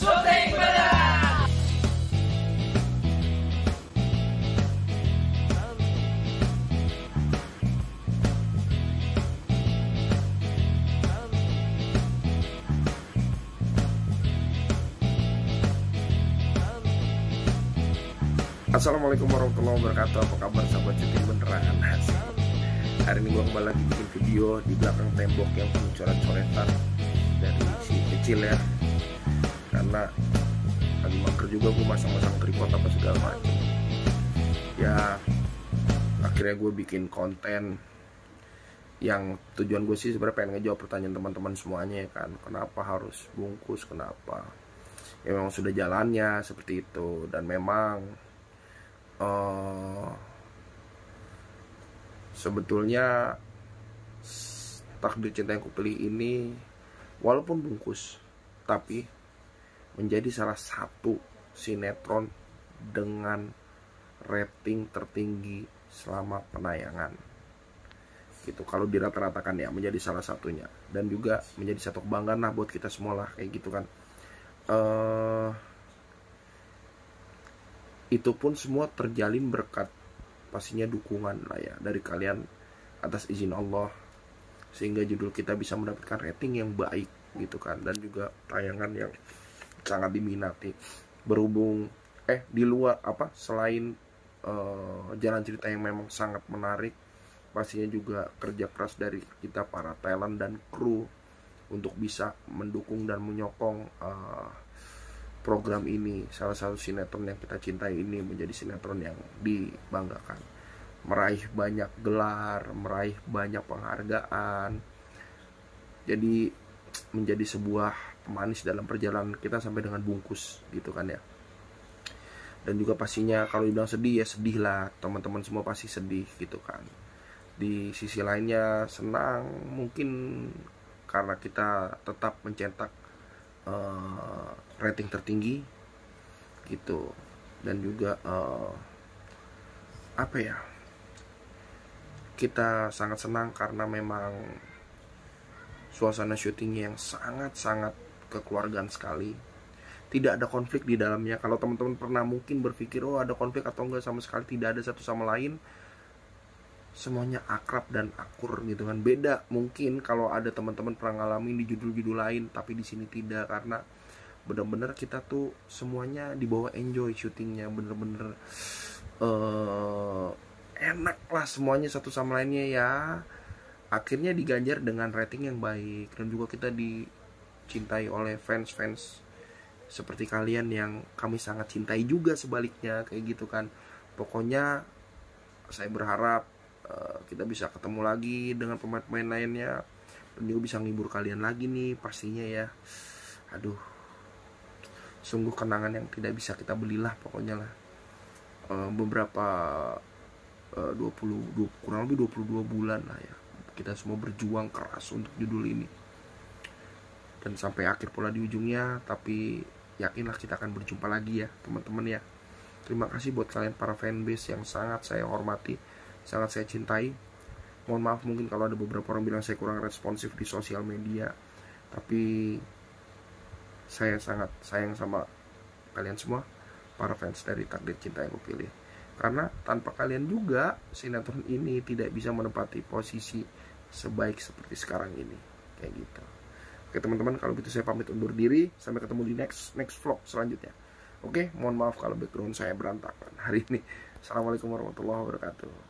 Assalamualaikum warahmatullahi wabarakatuh. Apa kabar sahabat syuting beneran? Hari ini gue kembali lagi bikin video Di belakang tembok yang penuh coret-coretan Dari si kecil ya Karena Lagi mager juga gue masang-masang tripod apa segala macam Ya Akhirnya gue bikin konten Yang tujuan gue sih sebenarnya pengen ngejawab pertanyaan teman-teman semuanya ya kan. Kenapa harus bungkus, kenapa? Ya memang sudah jalannya seperti itu. Dan memang uh, sebetulnya takdir cinta yang kupilih ini walaupun bungkus tapi menjadi salah satu sinetron dengan rating tertinggi selama penayangan. Gitu kalau dirata-ratakan ya menjadi salah satunya. Dan juga menjadi satu kebanggaan lah buat kita semua lah kayak gitu kan. Eh itu pun semua terjalin berkat pastinya dukungan lah ya dari kalian atas izin Allah. Sehingga judul kita bisa mendapatkan rating yang baik gitu kan dan juga tayangan yang sangat diminati. Berhubung eh di luar apa selain eh, jalan cerita yang memang sangat menarik pastinya juga kerja keras dari kita para talent dan kru untuk bisa mendukung dan menyokong eh, program ini. Salah satu sinetron yang kita cintai ini menjadi sinetron yang dibanggakan. Meraih banyak gelar meraih banyak penghargaan. Jadi menjadi sebuah pemanis dalam perjalanan kita sampai dengan bungkus gitu kan ya. Dan juga pastinya kalau dibilang sedih ya sedih lah. Teman-teman semua pasti sedih gitu kan. Di sisi lainnya senang mungkin karena kita tetap mencetak eh, rating tertinggi gitu. Dan juga eh, apa ya? Kita sangat senang karena memang suasana syutingnya yang sangat-sangat kekeluargaan sekali. Tidak ada konflik di dalamnya. Kalau teman-teman pernah mungkin berpikir oh ada konflik atau enggak sama sekali? Tidak ada satu sama lain. Semuanya akrab dan akur gitu kan. Beda mungkin kalau ada teman-teman pernah ngalamin di judul-judul lain tapi di sini tidak karena bener-bener kita tuh semuanya dibawa enjoy syutingnya. Bener-bener eh enak lah semuanya satu sama lainnya ya akhirnya diganjar dengan rating yang baik dan juga kita dicintai oleh fans-fans seperti kalian yang kami sangat cintai juga sebaliknya kayak gitu kan. Pokoknya saya berharap eh, kita bisa ketemu lagi dengan pemain-pemain lainnya. Dan juga bisa ngibur kalian lagi nih pastinya ya. Aduh sungguh kenangan yang tidak bisa kita belilah pokoknya lah. Eh, beberapa eh, 20, 20 kurang lebih 22 bulan lah ya kita semua berjuang keras untuk judul ini. Dan sampai akhir pula di ujungnya tapi yakinlah kita akan berjumpa lagi ya teman-teman ya. Terima kasih buat kalian para fanbase yang sangat saya hormati sangat saya cintai. Mohon maaf mungkin kalau ada beberapa orang bilang saya kurang responsif di sosial media tapi saya sangat sayang sama kalian semua para fans dari takdir cinta yang kupilih karena tanpa kalian juga sinetron ini tidak bisa menempati posisi sebaik seperti sekarang ini. Kayak gitu. Oke teman-teman kalau gitu saya pamit undur diri. Sampai ketemu di next next vlog selanjutnya. Oke mohon maaf kalau background saya berantakan hari ini. Assalamualaikum warahmatullahi wabarakatuh